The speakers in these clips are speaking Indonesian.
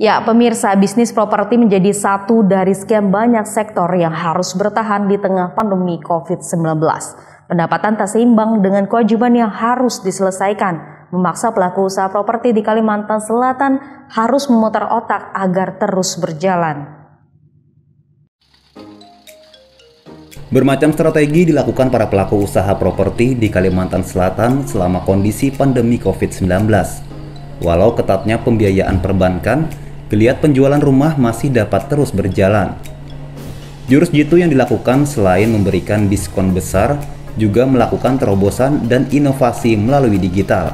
Ya, pemirsa, bisnis properti menjadi satu dari sekian banyak sektor yang harus bertahan di tengah pandemi COVID-19. Pendapatan tak seimbang dengan kewajiban yang harus diselesaikan, memaksa pelaku usaha properti di Kalimantan Selatan harus memutar otak agar terus berjalan. Bermacam strategi dilakukan para pelaku usaha properti di Kalimantan Selatan selama kondisi pandemi COVID-19. Walau ketatnya pembiayaan perbankan, geliat penjualan rumah masih dapat terus berjalan. Jurus jitu yang dilakukan selain memberikan diskon besar, juga melakukan terobosan dan inovasi melalui digital.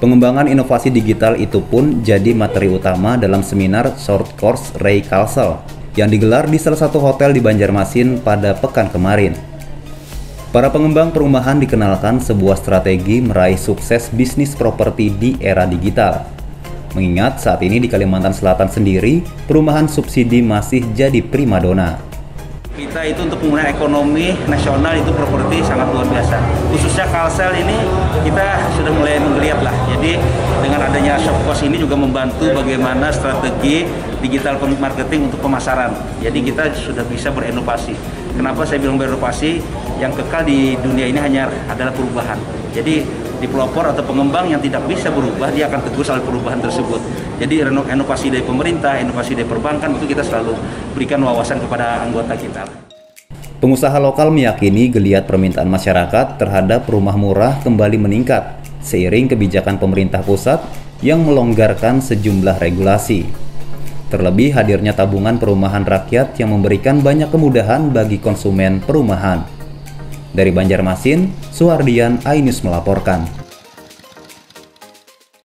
Pengembangan inovasi digital itu pun jadi materi utama dalam seminar Short Course Ray Kalsel yang digelar di salah satu hotel di Banjarmasin pada pekan kemarin. Para pengembang perumahan dikenalkan sebuah strategi meraih sukses bisnis properti di era digital. Mengingat saat ini di Kalimantan Selatan sendiri, perumahan subsidi masih jadi primadona kita itu untuk pemulihan ekonomi nasional itu properti sangat luar biasa. Khususnya Kalsel ini kita sudah mulai melihat lah. Jadi dengan adanya Shopkos ini juga membantu bagaimana strategi digital marketing untuk pemasaran. Jadi kita sudah bisa berinovasi. Kenapa saya bilang berinovasi? Yang kekal di dunia ini hanya adalah perubahan. Jadi developer atau pengembang yang tidak bisa berubah dia akan tegur soal perubahan tersebut jadi inovasi dari pemerintah inovasi dari perbankan itu kita selalu berikan wawasan kepada anggota kita Pengusaha lokal meyakini geliat permintaan masyarakat terhadap rumah murah kembali meningkat seiring kebijakan pemerintah pusat yang melonggarkan sejumlah regulasi. Terlebih hadirnya tabungan perumahan rakyat yang memberikan banyak kemudahan bagi konsumen perumahan. Dari Banjarmasin, Suhardian Ainus melaporkan.